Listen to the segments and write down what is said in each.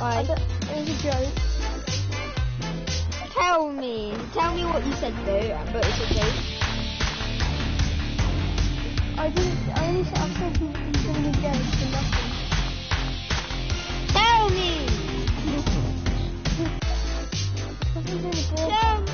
Bye. It was a joke. Tell me. Tell me what you said though, but it's a joke. I didn't. I only said I said he's gonna be joke for nothing. Tell me! Tell!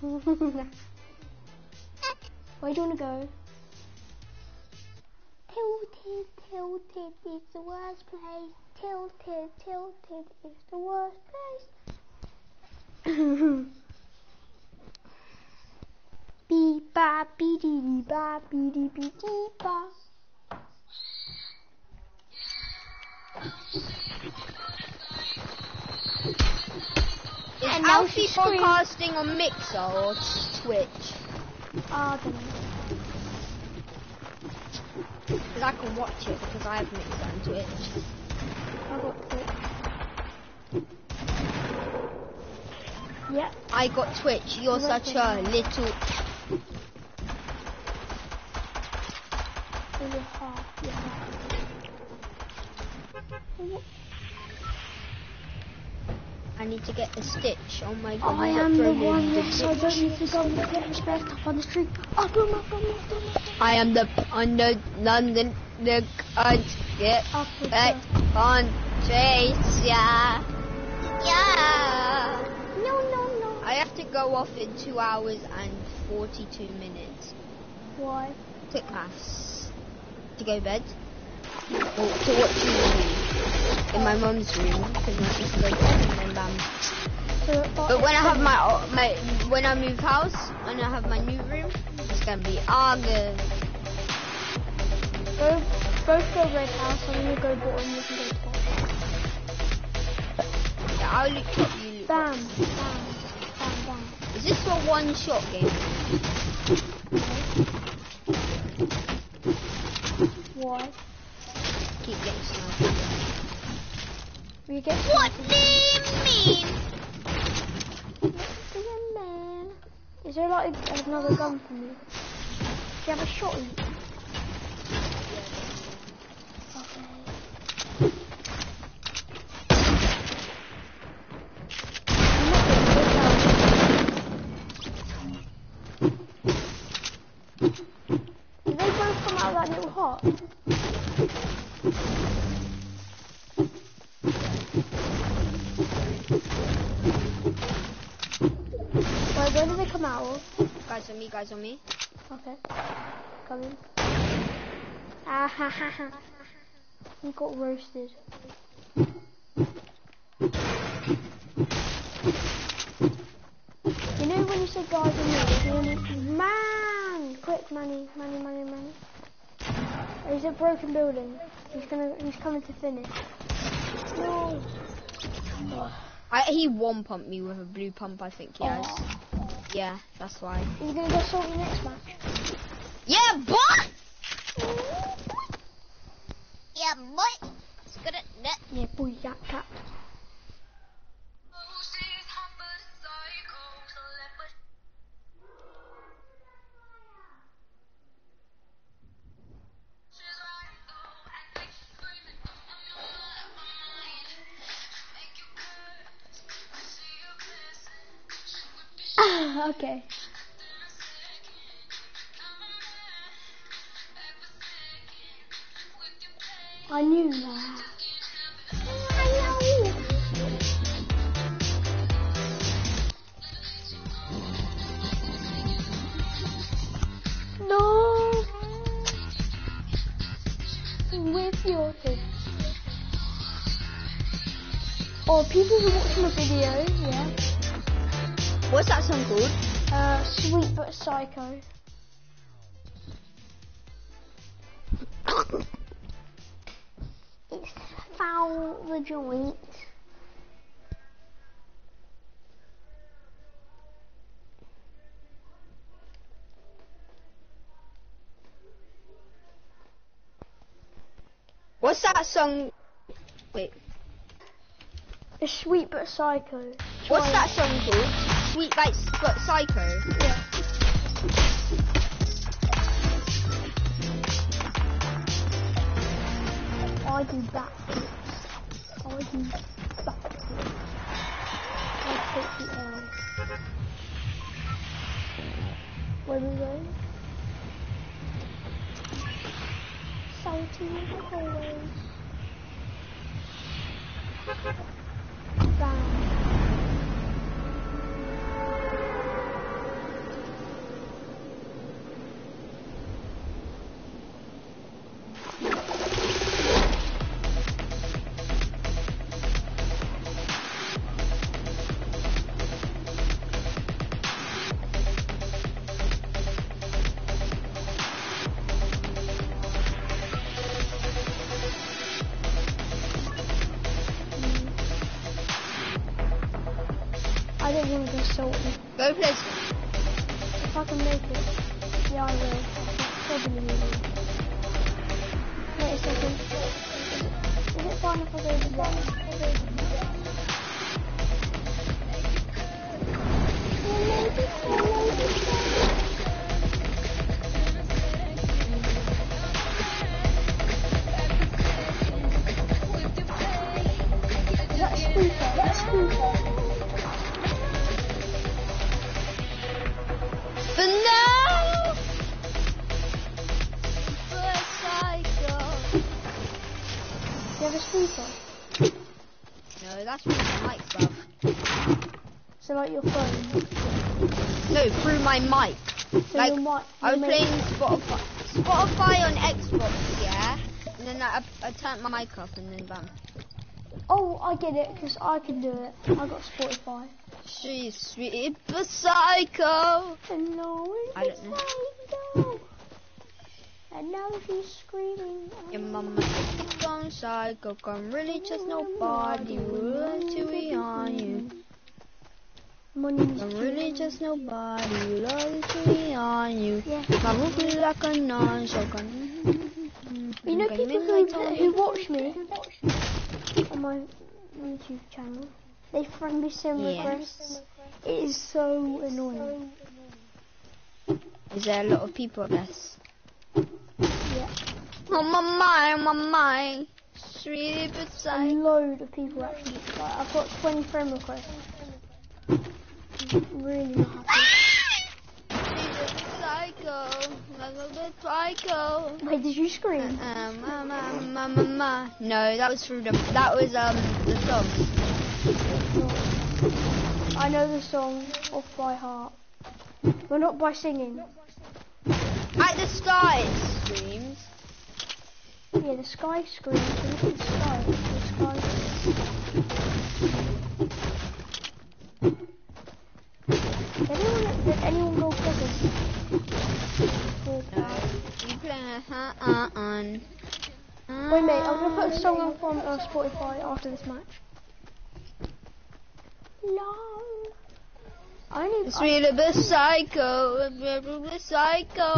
Oh. Where do you wanna go? Tilted, tilted is the worst place. Tilted, tilted is the worst place. Beep ba bee dee dee ba bee dee bee dee ba. Is And now Alfie she screams- podcasting on Mixer or Twitch? Ah, then. Because I can watch it because I have Mixer and Twitch. I got it. Yep. I got Twitch. You're such a little. your heart, yeah. I need to get a stitch. Oh my I god. got am the one, yes, I don't need to go and get respect up on the street. Up on up on up on up. I am the under London the can't get back the- on trace. Yeah. Yeah. No, no, no. I have to go off in two hours and 42 minutes. Why? to class to go to bed or to watch TV in my mum's room because my sister goes to bed and then bam. But when I have my my when I move house and I have my new room, it's gonna be August. Go, both go red house, I'm gonna go bottom, you can go top. Yeah, I'll look top, you look Bam, bam, bam, bam. Is this for one shot game? Why? We get What do you mean? Man. Is there like another gun for me? Do you have a shotty? Okay. I'm not getting this out. Did they both come out of that little hut? Guys on me, guys on me. Okay. Coming. Ah ha ha ha. You got roasted. You know when you say guys on me, you man! Quick, money, money, money, money. He's a broken building. He's gonna, he's coming to finish. No. I, he one pumped me with a blue pump, I think he has. Oh. Yeah, that's why. Are you gonna go salty next match? Yeah, boy! Yeah, boy! It's good at that. Yeah, boy, yak cat. okay. I knew that. No. With your thing. Oh, people who watching the video, yeah. What's that song called? Uh, sweet but psycho. It's foul the joint. What's that song? Wait, It's sweet but psycho. what's that song called? Sweet like Psycho. Yeah. I do that. I do that. I take the L. Where we going? Salty in the hallways. Don't want to go salty. Go play. If I can make it, yeah, I will. Probably will. Wait a second. Is it fine if I go to that? Do you have speaker? No, that's through my mic, bruv. So like your phone. No, through my mic. So Like, your mic. I was playing Spotify. Spotify on Xbox, yeah? And then I, I turned my mic up and then bam. Oh, I get it, because I can do it. I got Spotify. She's sweet but psycho. Hello, I don't know. And now she's screaming. Your oh, mama is gone psycho, can really just nobody will to be on you. Can really just nobody will to be on you. Yeah. My roof is like a non so can You know people who, who watch me on my YouTube channel? They friend me send Yes. requests. It is so annoying. Is there a lot of people, I guess? Oh my mind, my mind. Sweet but A load of people actually. Like, I've got 20 friend requests. Really not. Psycho, a little bit psycho. Wait, did you scream? Um, ma, ma, ma, ma, ma. No, that was through the. That was um the song. I know the song off by heart. But not by singing. At the sky screams. Yeah, the sky screams. the sky. The sky. Did anyone, did anyone go present? No. Wait, mate, I'm gonna put a song up on uh, Spotify after this match. Long. I. I, Sweet but psycho, a bit psycho.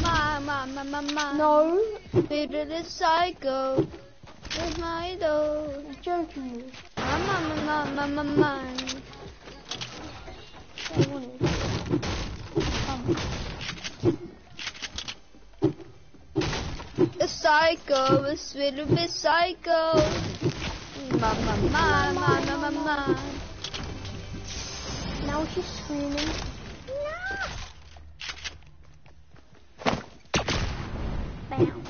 Ma, ma, ma, ma, ma. no, Sweet but psycho. With my dough. you're joking me. Ma, ma, ma, ma, ma, ma, ma. I. Um, A psycho, a sweet bit psycho. Ma, ma, ma, ma, ma, ma, ma. Now she's screaming. Bam.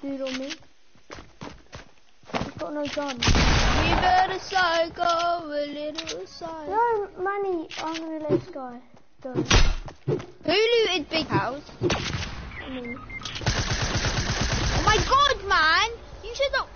Dude on me. He's got no gun. We better psycho, a little psycho. No, Manny, I'm gonna let guy go. Who looted Big House? Mean, Oh my god, man! You should not.